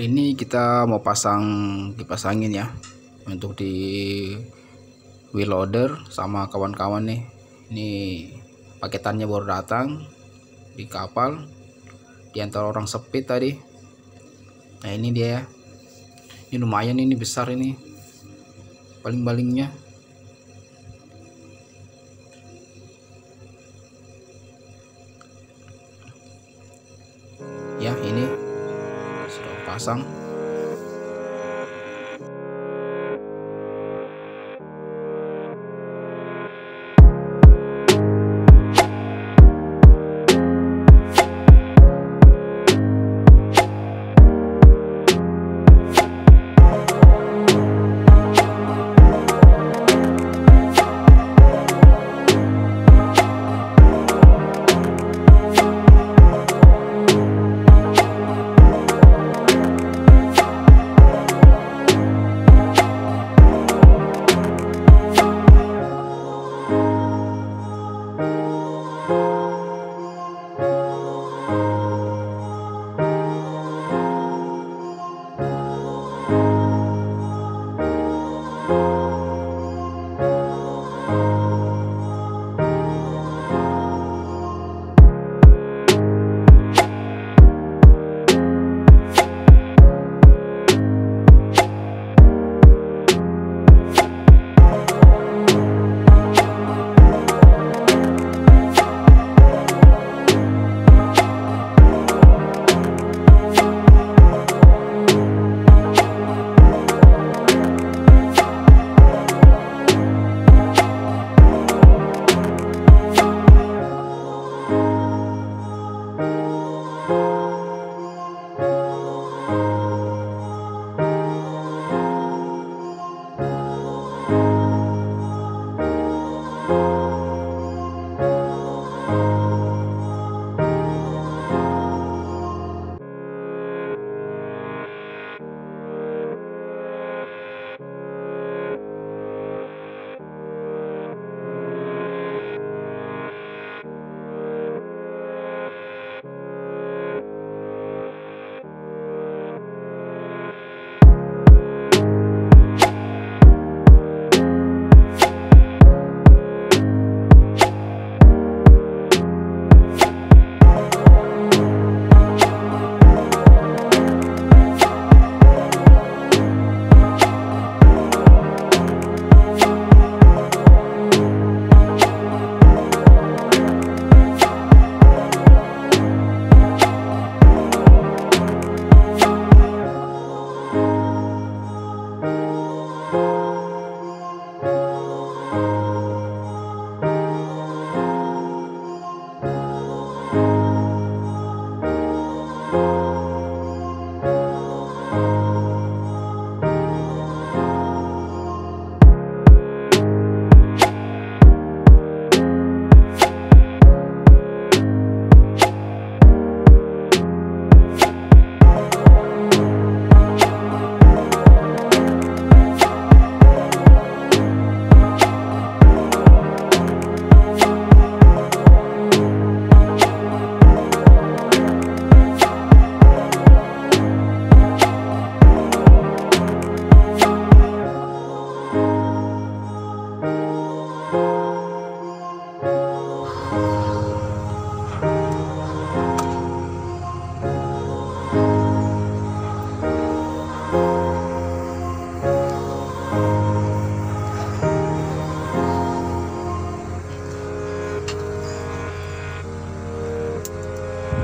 hari ini kita mau pasang kipas angin ya untuk di wheel loader sama kawan-kawan nih. Ini paketannya baru datang di kapal di antara orang sepit tadi. Nah ini dia ya. Ini lumayan ini besar ini. Paling-palingnya. Ya ini sudah pasang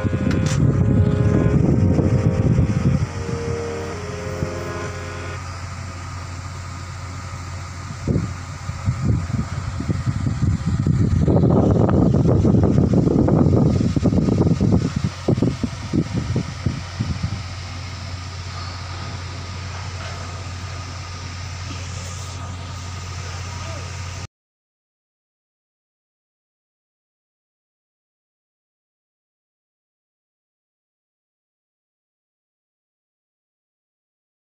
you